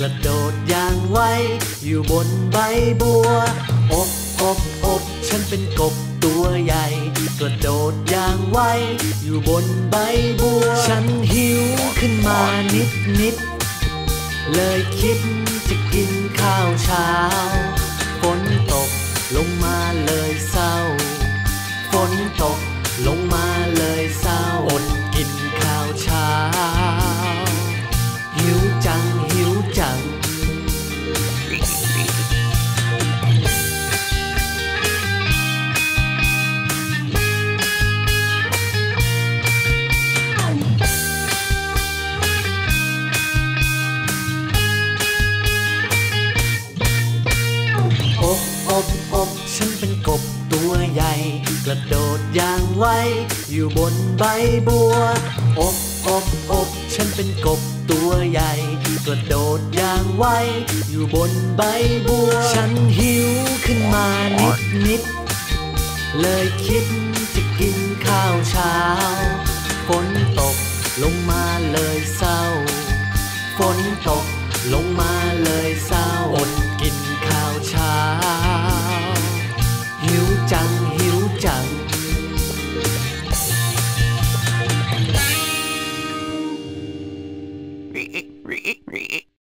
กระโดดอย่างไว อยู่บนใบบัวอบอบอบฉันเป็นกบตัวใหญ่ กระโดดอย่างไว อยู่บนใบบัว ฉันหิวขึ้นมานิดนิด เลยคิดจะกินข้าวเช้าฝนตกลงมาเลยเศร้าฝนตกลงมาเลยเศร้า ฉันเป็นกบตัวใหญ่ กระโดดอย่างไว อยู่บนใบบัว อบอบอบฉันเป็นกบตัวใหญ่ กระโดดอย่างไว อยู่บนใบบัว ฉันหิวขึ้นมานิดนิด เลยคิดจะกินข้าวเช้า ฝนตกลงมาเลยเศร้า ฝนตกลงมา re, re, re,